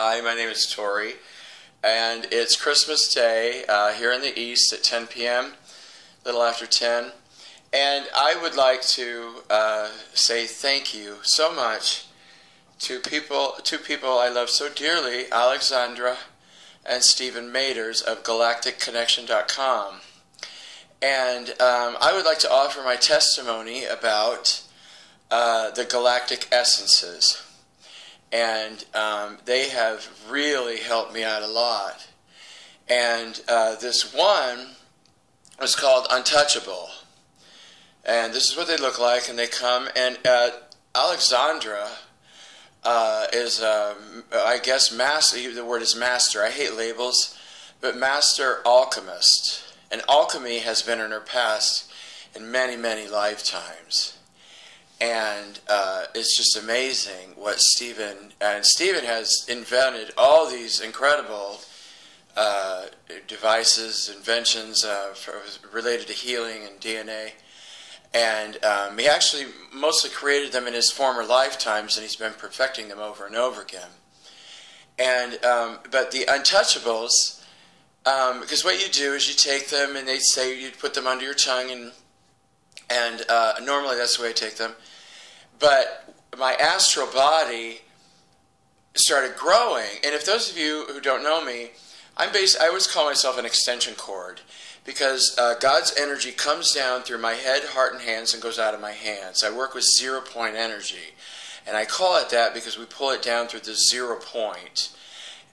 Hi, my name is Tory, and it's Christmas Day uh, here in the East at 10 p.m., a little after 10. And I would like to uh, say thank you so much to people, two people I love so dearly, Alexandra and Steven Meadors of GalacticConnection.com. And um, I would like to offer my testimony about uh, the galactic essences and um, they have really helped me out a lot. And uh, this one was called Untouchable, and this is what they look like. And they come, and uh, Alexandra uh, is, um, I guess, master. The word is master. I hate labels, but master alchemist. And alchemy has been in her past in many, many lifetimes and uh, it's just amazing what Steven and Steven has invented all these incredible uh, devices, inventions uh, for, related to healing and DNA. And um, he actually mostly created them in his former lifetimes, and he's been perfecting them over and over again. And um, but the untouchables, um, because what you do is you take them, and they say you put them under your tongue, and and uh, normally that's the way I take them but my astral body started growing. And if those of you who don't know me, I'm based, I always call myself an extension cord because uh, God's energy comes down through my head, heart, and hands and goes out of my hands. I work with zero point energy. And I call it that because we pull it down through the zero point.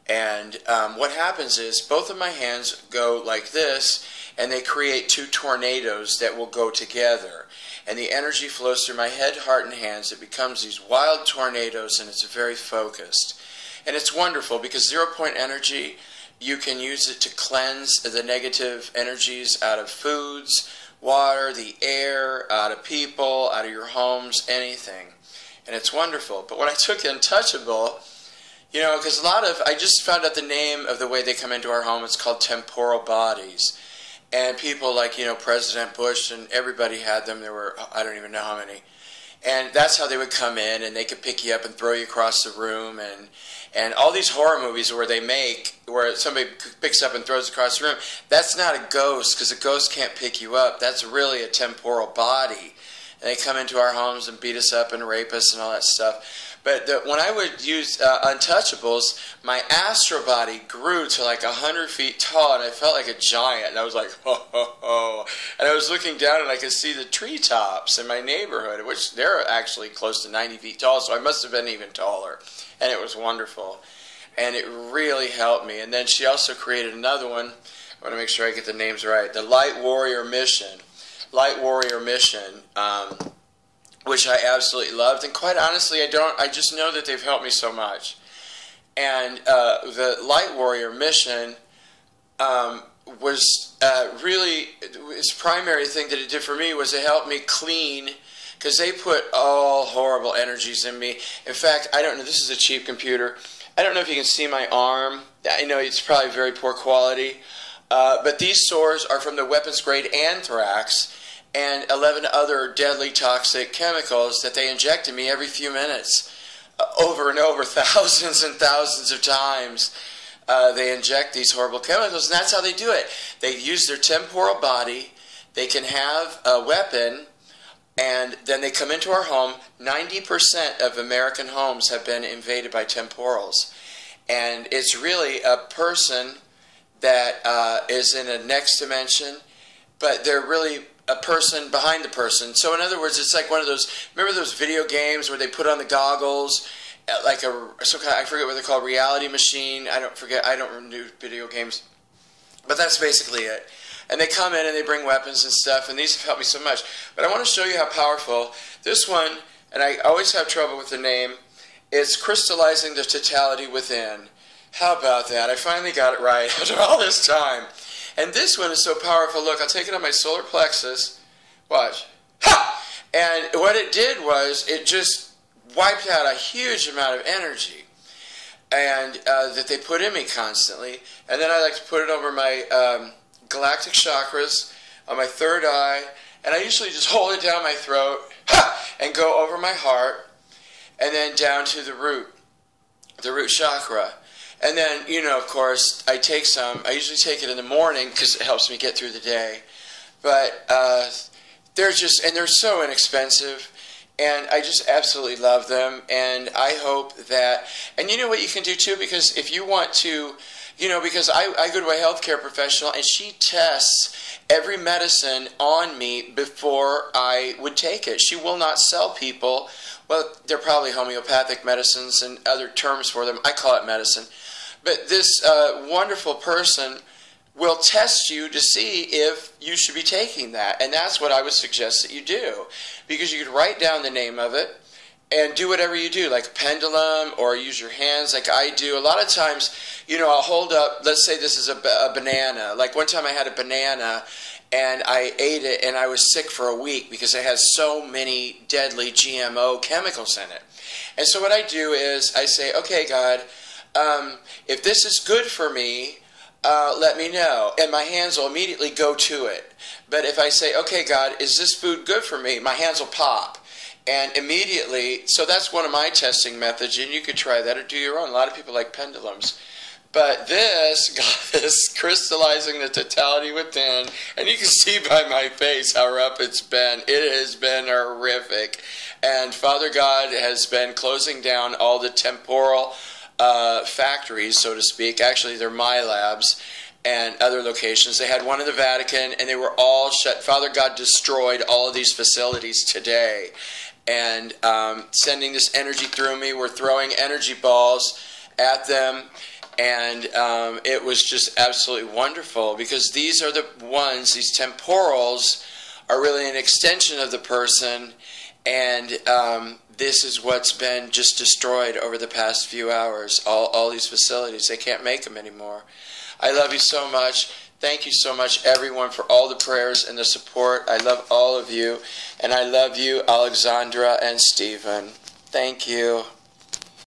And um, what happens is both of my hands go like this, and they create two tornadoes that will go together and the energy flows through my head, heart, and hands. It becomes these wild tornadoes, and it's very focused. And it's wonderful because zero point energy, you can use it to cleanse the negative energies out of foods, water, the air, out of people, out of your homes, anything. And it's wonderful. But when I took Untouchable, you know, because a lot of, I just found out the name of the way they come into our home. It's called temporal bodies and people like you know President Bush and everybody had them. There were I don't even know how many, and that's how they would come in and they could pick you up and throw you across the room and and all these horror movies where they make where somebody picks up and throws across the room. That's not a ghost because a ghost can't pick you up. That's really a temporal body, they come into our homes and beat us up and rape us and all that stuff. But the, when I would use uh, Untouchables, my astral body grew to like 100 feet tall, and I felt like a giant. And I was like, ho, ho, ho. And I was looking down, and I could see the treetops in my neighborhood, which they're actually close to 90 feet tall, so I must have been even taller. And it was wonderful. And it really helped me. And then she also created another one. I want to make sure I get the names right. The Light Warrior Mission. Light Warrior Mission. Um, which I absolutely loved. And quite honestly, I don't. I just know that they've helped me so much. And uh, the Light Warrior mission um, was uh, really its primary thing that it did for me was to help me clean because they put all horrible energies in me. In fact, I don't know. This is a cheap computer. I don't know if you can see my arm. I know it's probably very poor quality. Uh, but these sores are from the weapons grade anthrax and 11 other deadly toxic chemicals that they inject in me every few minutes, uh, over and over, thousands and thousands of times. Uh, they inject these horrible chemicals, and that's how they do it. They use their temporal body. They can have a weapon, and then they come into our home. 90% of American homes have been invaded by temporals. And it's really a person that uh, is in a next dimension, but they're really a person behind the person. So in other words, it's like one of those. Remember those video games where they put on the goggles, uh, like a so I forget what they're called, reality machine. I don't forget. I don't do video games, but that's basically it. And they come in and they bring weapons and stuff, and these have helped me so much. But I want to show you how powerful this one. And I always have trouble with the name. It's crystallizing the totality within. How about that? I finally got it right after all this time. And this one is so powerful. Look, I'll take it on my solar plexus. Watch. Ha! And what it did was it just wiped out a huge amount of energy and uh, that they put in me constantly. And then I like to put it over my um, galactic chakras on my third eye. And I usually just hold it down my throat ha! and go over my heart and then down to the root, the root chakra. And then, you know, of course, I take some. I usually take it in the morning because it helps me get through the day. But uh, they're just, and they're so inexpensive. And I just absolutely love them. And I hope that, and you know what you can do too? Because if you want to, you know, because I, I go to a healthcare professional and she tests every medicine on me before I would take it. She will not sell people, well, they're probably homeopathic medicines and other terms for them. I call it medicine. But this uh, wonderful person will test you to see if you should be taking that. And that's what I would suggest that you do. Because you could write down the name of it and do whatever you do, like a pendulum or use your hands like I do. A lot of times, you know, I'll hold up, let's say this is a, a banana. Like one time I had a banana and I ate it and I was sick for a week because it has so many deadly GMO chemicals in it. And so what I do is I say, okay, God, um, if this is good for me, uh, let me know. And my hands will immediately go to it. But if I say, okay, God, is this food good for me? My hands will pop. And immediately, so that's one of my testing methods, and you could try that or do your own. A lot of people like pendulums. But this, is crystallizing the totality within, and you can see by my face how rough it's been. It has been horrific. And Father God has been closing down all the temporal uh, factories, so to speak. Actually, they're my labs and other locations. They had one in the Vatican, and they were all shut. Father God destroyed all of these facilities today and um, sending this energy through me. We're throwing energy balls at them. And um, it was just absolutely wonderful because these are the ones, these temporals are really an extension of the person. And um, this is what's been just destroyed over the past few hours. All, all these facilities, they can't make them anymore. I love you so much. Thank you so much, everyone, for all the prayers and the support. I love all of you. And I love you, Alexandra and Steven. Thank you.